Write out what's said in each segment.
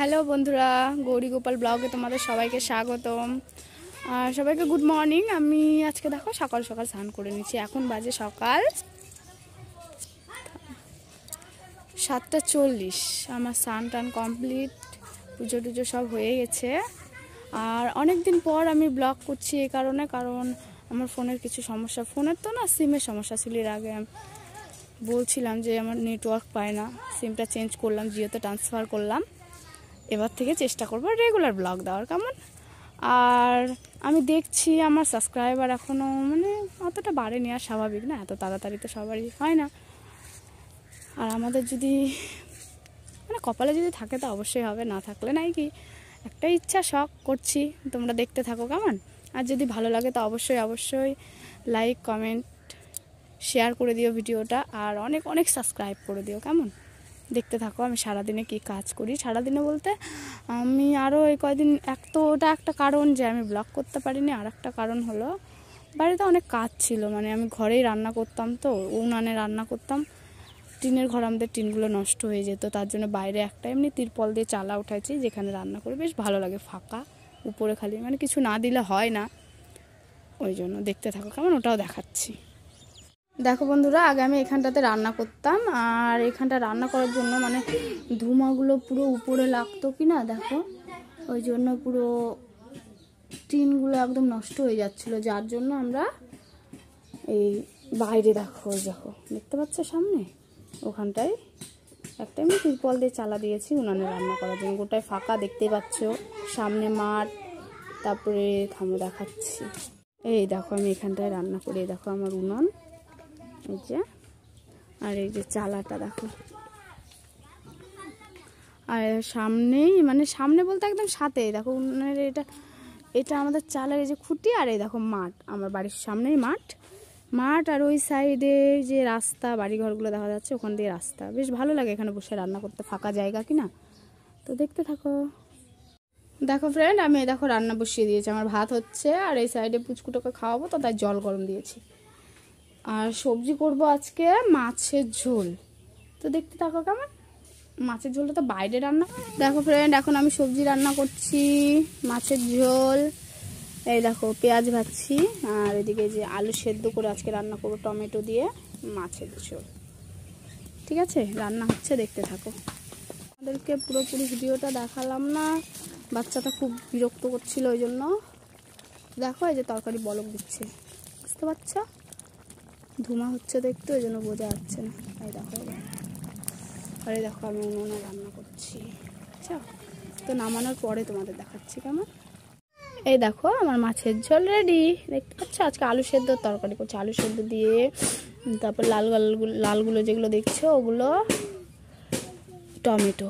Hello বন্ধুরা গৌরী গোপাল ব্লগে তোমাদের সবাইকে স্বাগতম। আর সবাইকে গুড মর্নিং। আমি আজকে দেখো সকাল সকাল স্নান করে নিচ্ছি এখন বাজে সকাল সাতটা চল্লিশ। আমার স্নান টান কমপ্লিট, পুজো টুজো সব হয়ে গেছে। আর অনেক দিন পর আমি ব্লগ করছি এই কারণে, কারণ আমার ফোনের কিছু সমস্যা। ফোনের তো না, সিমের সমস্যা ছিল এর আগে। বলছিলাম যে আমার নেটওয়ার্ক পায় না। সিমটা চেঞ্জ করলাম, জিওতে ট্রান্সফার করলাম। এবার থেকে চেষ্টা করব রেগুলার ব্লগ দেওয়ার, কেমন? আর আমি দেখছি আমার সাবস্ক্রাইবার এখনও মানে অতটা বাড়েনি, আর স্বাভাবিক না, এত তাড়াতাড়ি তো সবারই হয় না। আর আমাদের যদি মানে কপালে যদি থাকে তো অবশ্যই হবে, না থাকলে নাই কি? একটা ইচ্ছা, শখ করছি, তোমরা দেখতে থাকো, কেমন? আর যদি ভালো লাগে তো অবশ্যই অবশ্যই লাইক কমেন্ট শেয়ার করে দিও ভিডিওটা, আর অনেক অনেক সাবস্ক্রাইব করে দিও, কেমন? দেখতে থাকো, আমি সারাদিনে কি কাজ করি? সারাদিনে বলতে আমি আরও এই কয়দিন, এক তো ওটা একটা কারণ যে আমি ব্লগ করতে পারিনি আর একটা কারণ হলো বাড়িতে অনেক কাজ ছিল মানে আমি ঘরেই রান্না করতাম তো, উনানে রান্না করতাম। টিনের ঘর আমাদের টিনগুলো নষ্ট হয়ে যেত, তার জন্য বাইরে একটা এমনি তিরপল দিয়ে চালা উঠাইছি, যেখানে রান্না করি বেশ ভালো লাগে, ফাঁকা, উপরে খালি মানে কিছু না দিলে হয় না। ওই জন্য দেখতে থাকো, কেমন ওটাও দেখাচ্ছি। দেখো বন্ধুরা, আগে আমি এখানটাতে রান্না করতাম, আর এখানটা রান্না করার জন্য মানে ধুমাগুলো পুরো উপরে লাগতো কি না দেখো। ওই জন্য পুরো টিনগুলো একদম নষ্ট হয়ে যাচ্ছিল, যার জন্য আমরা এই বাইরে দেখো দেখো, দেখতে পাচ্ছ সামনে? ওখানটায় একটা আমি তিরপল দিয়ে চালা দিয়েছি, উনানে রান্না করার জন্য। গোটায় ফাঁকা দেখতে পাচ্ছ, সামনে মাঠ, তারপরে থামো দেখাচ্ছি। এই দেখো, আমি এখানটায় রান্না করি দেখো আমার উনান। এই যে, আর এই যে চালাটা দেখো। আর সামনেই মানে সামনে বলতে একদম সাথে দেখো উনানের এটা এটা আমাদের চালের এই যে খুঁটি আর এই দেখো মাঠ, আমার বাড়ির সামনেই মাঠ। মাঠ আর ওই সাইডে যে রাস্তা, বাড়িঘরগুলো দেখা যাচ্ছে, ওখান দিয়ে রাস্তা। বেশ ভালো লাগে এখানে বসে রান্না করতে, ফাঁকা জায়গা কি না তো দেখতে থাকো। দেখো ফ্রেন্ড আমি দেখো রান্না বসিয়ে দিয়েছি, আমার ভাত হচ্ছে, আর এই সাইডে পুচকুটোকে খাওয়াবো, তো তাই জল গরম দিয়েছি। আর সবজি করব আজকে মাছের ঝোল। তো দেখতে থাকো কেমন? মাছের ঝোলটা তো বাইরে রান্না দেখো ফ্রেন্ড এখন আমি সবজি রান্না করছি, মাছের ঝোল। এই দেখো, পেঁয়াজ ভাজছি, আর এদিকে যে আলু সেদ্ধ করে আজকে রান্না করব টমেটো দিয়ে মাছের ঝোল। ঠিক আছে? রান্না হচ্ছে, দেখতে থাকো। আমাদেরকে পুরোপুরি ভিডিওটা দেখালাম না। বাচ্চাটা খুব বিরক্ত করছিল ওই জন্য। দেখো এই যে তরকারি বলক দিচ্ছে। বুঝতে পারছ? ধুমা হচ্ছে দেখতে, ওই জন্য বোঝা যাচ্ছে না। এই দেখো আর দেখো, আমি উনুনে রান্না করছি। আচ্ছা তো নামানোর পরে তোমাদের দেখাচ্ছি কেমন। এই দেখো, আমার মাছের ঝোল রেডি দেখতে পাচ্ছ? আজকে আলু সেদ্ধ তরকারি করছি। আলু সেদ্ধ দিয়ে, তারপর লাল লালগুলো লালগুলো যেগুলো দেখছ, ওগুলো টমেটো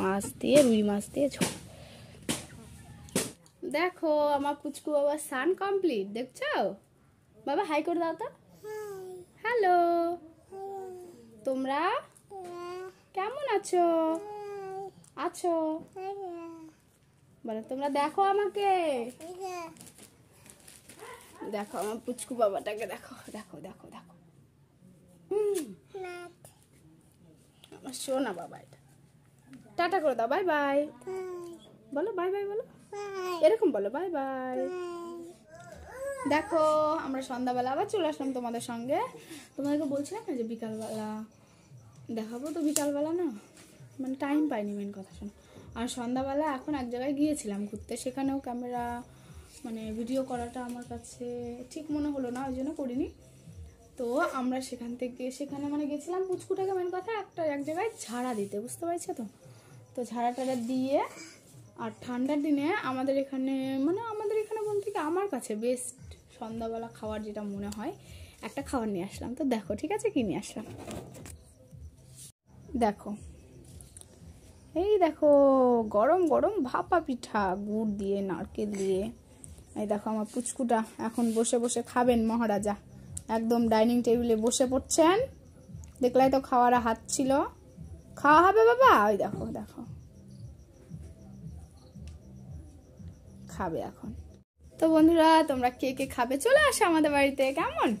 মাছ দিয়ে, রুই মাছ দিয়ে ঝোল। দেখো, আমার পুচকু বাবা সান কমপ্লিট, দেখছ? বাবা, হাই করে দাও তো। হ্যালো। তোমরা? কেমন আছো? আছো? বলো তোমরা দেখো আমাকে। দেখো আমার পুচকু বাবাটাকে দেখো দেখো দেখো দেখো। আমার শোনা বাবা এটা। টাটা করে দাও বাই বাই। বলো বাই বাই বলো। এরকম বলো বাই বাই। দেখো, আমরা সন্ধ্যাবেলা আবার চলে আসলাম তোমাদের সঙ্গে। তোমাদেরকে বলছিলাম না যে বিকালবেলা দেখাবো তো বিকালবেলা না? মানে টাইম পাইনি মেন কথা, শোনো। আর সন্ধ্যাবেলা এখন এক জায়গায় গিয়েছিলাম ঘুরতে, সেখানেও ক্যামেরা মানে ভিডিও করাটা আমার কাছে ঠিক মনে হলো না, ওই জন্য করিনি। তো আমরা সেখান থেকে, সেখানে মানে গেছিলাম পুচকুটাকে মেন কথা একটা এক জায়গায় ঝাড়া দিতে, বুঝতে পারছ তো? তো ঝাড়া টাড়া দিয়ে, আর ঠান্ডার দিনে আমাদের এখানে মানে আমাদের এখানে বলতে কি, আমার কাছে বেস্ট সন্ধ্যাবেলা খাওয়ার যেটা মনে হয়, একটা খাবার নিয়ে আসলাম। তো দেখো, ঠিক আছে? কি নিয়ে আসলাম? দেখো। এই দেখো, গরম গরম ভাপা পিঠা, গুড় দিয়ে, নারকেল দিয়ে। এই দেখো, আমার পুচকুটা এখন বসে বসে খাবেন মহারাজা। একদম ডাইনিং টেবিলে বসে পড়ছেন। দেখলাই তো খাওয়ার হাত ছিল। খাওয়া হবে বাবা? ওই দেখো দেখো। খাবে এখন। তো বন্ধুরা, তোমরা কে কে খাবে? চলে আসো আমাদের বাড়িতে, কেমন?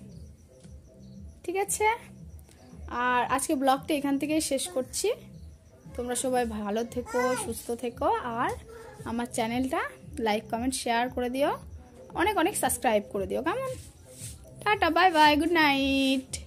ঠিক আছে? আর আজকে ব্লগটা এখান থেকেই শেষ করছি। তোমরা সবাই ভালো থেকো, সুস্থ থেকো, আর আমার চ্যানেলটা লাইক, কমেন্ট, শেয়ার করে দিও। অনেক অনেক সাবস্ক্রাইব করে দিও, কেমন? Tata, bye bye, good night.